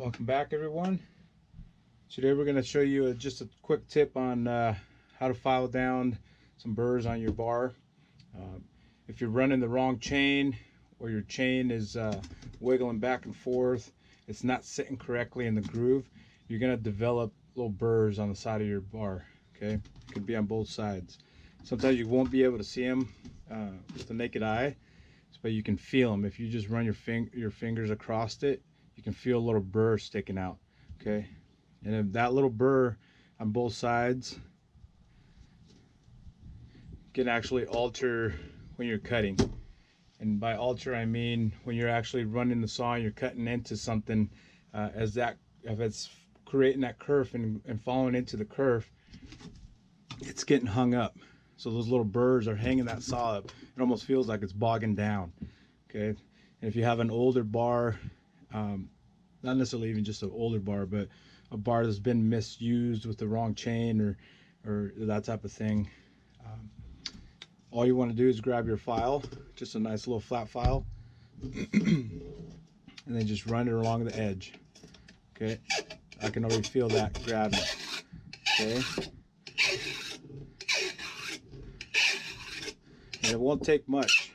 Welcome back everyone. Today we're going to show you a, just a quick tip on uh, how to file down some burrs on your bar. Uh, if you're running the wrong chain or your chain is uh, wiggling back and forth, it's not sitting correctly in the groove, you're going to develop little burrs on the side of your bar. Okay, it could be on both sides. Sometimes you won't be able to see them uh, with the naked eye, but you can feel them. If you just run your, fing your fingers across it, you can feel a little burr sticking out okay? And if that little burr on both sides can actually alter when you're cutting. And by alter I mean when you're actually running the saw and you're cutting into something uh, as that if it's creating that curve and, and following into the curve it's getting hung up. So those little burrs are hanging that saw up. It almost feels like it's bogging down okay? And if you have an older bar um, not necessarily even just an older bar, but a bar that's been misused with the wrong chain or, or that type of thing. Um, all you want to do is grab your file, just a nice little flat file, and then just run it along the edge. Okay, I can already feel that grabbing. Okay. And it won't take much.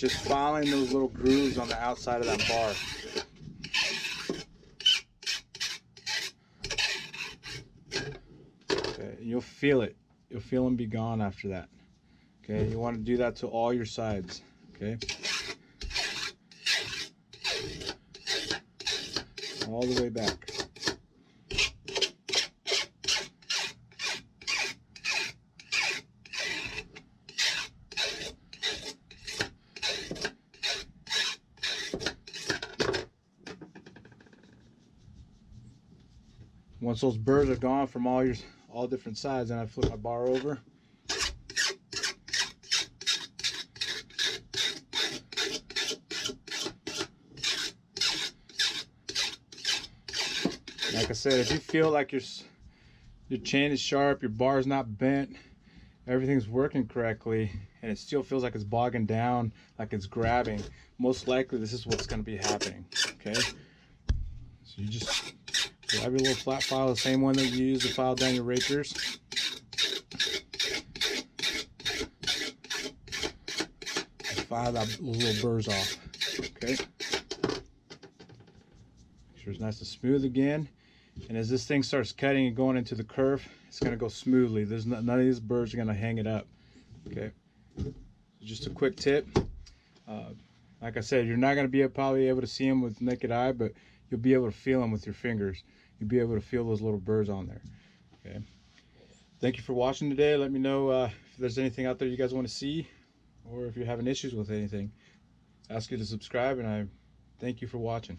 Just following those little grooves on the outside of that bar. Okay, you'll feel it. You'll feel them be gone after that. Okay, you want to do that to all your sides. Okay. All the way back. Once those burrs are gone from all your all different sides, and I flip my bar over. Like I said, if you feel like your your chain is sharp, your bar is not bent, everything's working correctly, and it still feels like it's bogging down, like it's grabbing, most likely this is what's going to be happening. Okay, so you just Grab your little flat file, the same one that you use to file down your rakers. File that little burrs off. Okay. Make sure it's nice and smooth again. And as this thing starts cutting and going into the curve, it's going to go smoothly. There's none of these burrs are going to hang it up. Okay. So just a quick tip. Uh, like I said, you're not going to be probably able to see them with naked eye, but you'll be able to feel them with your fingers. You'll be able to feel those little burrs on there. Okay. Thank you for watching today. Let me know uh, if there's anything out there you guys want to see or if you're having issues with anything. ask you to subscribe and I thank you for watching.